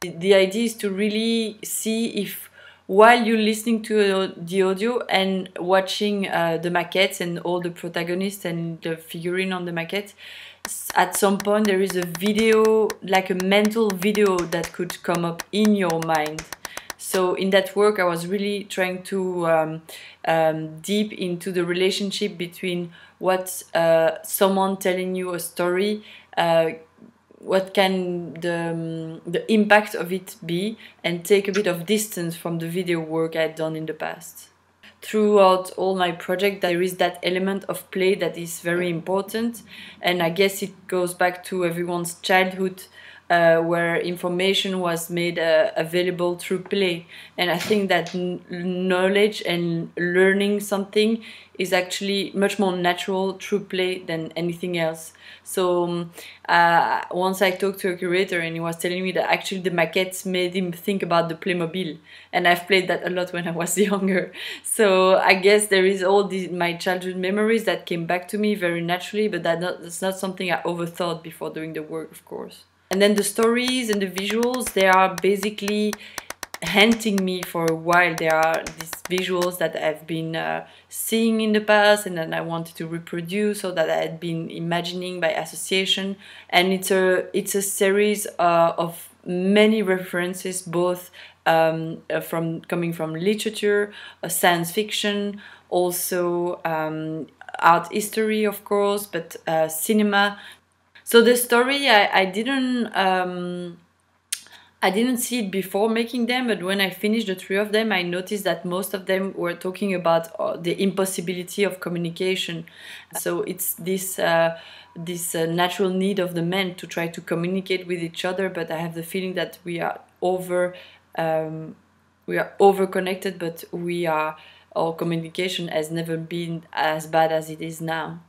The idea is to really see if while you're listening to the audio and watching uh, the maquettes and all the protagonists and the figurine on the maquette, at some point there is a video, like a mental video that could come up in your mind. So in that work, I was really trying to um, um, deep into the relationship between what uh, someone telling you a story uh, what can the, um, the impact of it be and take a bit of distance from the video work I'd done in the past. Throughout all my project there is that element of play that is very important and I guess it goes back to everyone's childhood uh, where information was made uh, available through play. And I think that knowledge and learning something is actually much more natural through play than anything else. So um, uh, once I talked to a curator and he was telling me that actually the maquettes made him think about the Playmobil. And I've played that a lot when I was younger. So I guess there is all these, my childhood memories that came back to me very naturally, but that not, that's not something I overthought before doing the work, of course. And then the stories and the visuals, they are basically hunting me for a while. There are these visuals that I've been uh, seeing in the past and then I wanted to reproduce or that I had been imagining by association. And it's a, it's a series uh, of many references, both um, uh, from coming from literature, uh, science fiction, also um, art history, of course, but uh, cinema, so the story, I, I didn't um, I didn't see it before making them, but when I finished the three of them, I noticed that most of them were talking about uh, the impossibility of communication. So it's this uh, this uh, natural need of the men to try to communicate with each other, but I have the feeling that we are over um, we are over connected, but we are our communication has never been as bad as it is now.